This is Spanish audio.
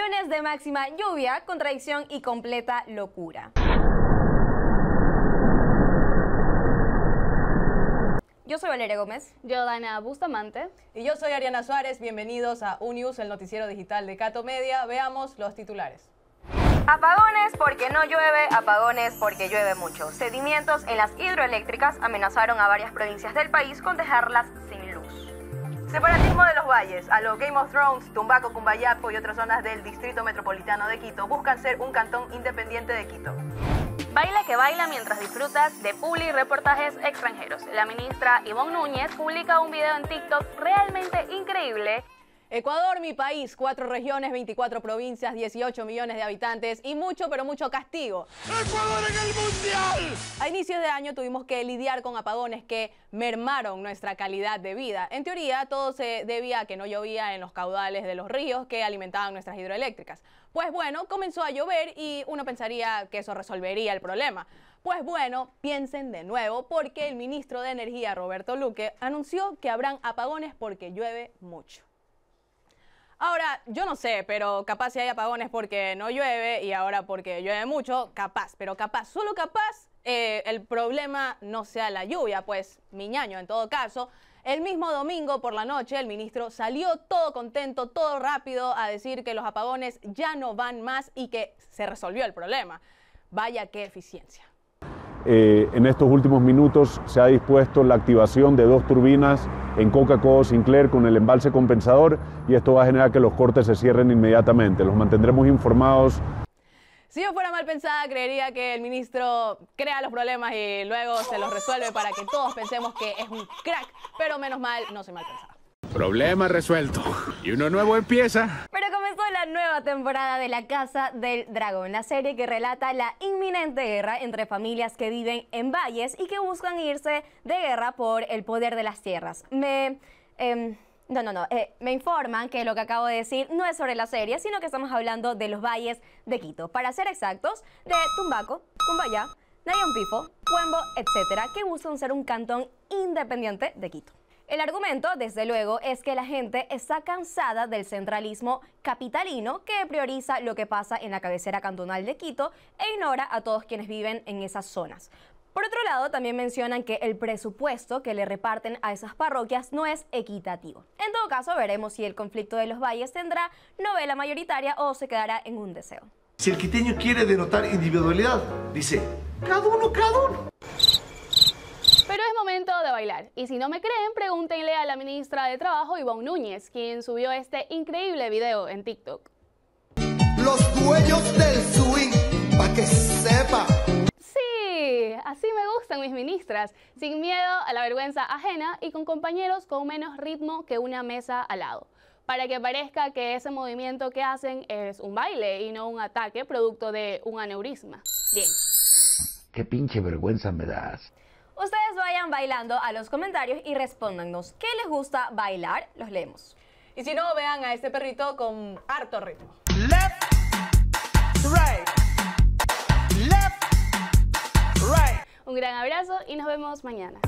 de máxima lluvia, contradicción y completa locura. Yo soy Valeria Gómez. Yo, Dana Bustamante. Y yo soy Ariana Suárez. Bienvenidos a Unius, el noticiero digital de Cato Media. Veamos los titulares. Apagones porque no llueve, apagones porque llueve mucho. Sedimentos en las hidroeléctricas amenazaron a varias provincias del país con dejarlas sin luz. Separatismo de los A los Game of Thrones, Tumbaco, Cumbayapo y otras zonas del Distrito Metropolitano de Quito buscan ser un cantón independiente de Quito. Baila que baila mientras disfrutas de publi reportajes extranjeros. La ministra Ivonne Núñez publica un video en TikTok realmente increíble Ecuador, mi país, cuatro regiones, 24 provincias, 18 millones de habitantes y mucho, pero mucho castigo. ¡Ecuador en el Mundial! A inicios de año tuvimos que lidiar con apagones que mermaron nuestra calidad de vida. En teoría, todo se debía a que no llovía en los caudales de los ríos que alimentaban nuestras hidroeléctricas. Pues bueno, comenzó a llover y uno pensaría que eso resolvería el problema. Pues bueno, piensen de nuevo porque el ministro de Energía, Roberto Luque, anunció que habrán apagones porque llueve mucho. Ahora, yo no sé, pero capaz si hay apagones porque no llueve y ahora porque llueve mucho, capaz, pero capaz, solo capaz, eh, el problema no sea la lluvia, pues miñaño en todo caso. El mismo domingo por la noche el ministro salió todo contento, todo rápido a decir que los apagones ya no van más y que se resolvió el problema. Vaya qué eficiencia. Eh, en estos últimos minutos se ha dispuesto la activación de dos turbinas en Coca-Cola Sinclair con el embalse compensador y esto va a generar que los cortes se cierren inmediatamente. Los mantendremos informados. Si yo fuera mal pensada, creería que el ministro crea los problemas y luego se los resuelve para que todos pensemos que es un crack, pero menos mal, no soy mal pensada. Problema resuelto. Y uno nuevo empieza. Pero comenzó la nueva temporada de La Casa del Dragón, la serie que relata la inminente guerra entre familias que viven en valles y que buscan irse de guerra por el poder de las tierras. Me... Em, no, no, no. Eh, me informan que lo que acabo de decir no es sobre la serie, sino que estamos hablando de los valles de Quito. Para ser exactos, de Tumbaco, Cumbayá, Nayon Pifo, Puembo, etcétera, que buscan ser un cantón independiente de Quito. El argumento, desde luego, es que la gente está cansada del centralismo capitalino que prioriza lo que pasa en la cabecera cantonal de Quito e ignora a todos quienes viven en esas zonas. Por otro lado, también mencionan que el presupuesto que le reparten a esas parroquias no es equitativo. En todo caso, veremos si el conflicto de los valles tendrá novela mayoritaria o se quedará en un deseo. Si el quiteño quiere denotar individualidad, dice, cada uno, cada uno. Momento de bailar. Y si no me creen, pregúntenle a la ministra de Trabajo, Ivonne Núñez, quien subió este increíble video en TikTok. Los dueños del swing, pa' que sepa. Sí, así me gustan mis ministras, sin miedo a la vergüenza ajena y con compañeros con menos ritmo que una mesa al lado para que parezca que ese movimiento que hacen es un baile y no un ataque producto de un aneurisma. Bien. Qué pinche vergüenza me das. Vayan bailando a los comentarios y respóndanos qué les gusta bailar, los leemos. Y si no, vean a este perrito con harto ritmo. Left, right. Left, right. Un gran abrazo y nos vemos mañana.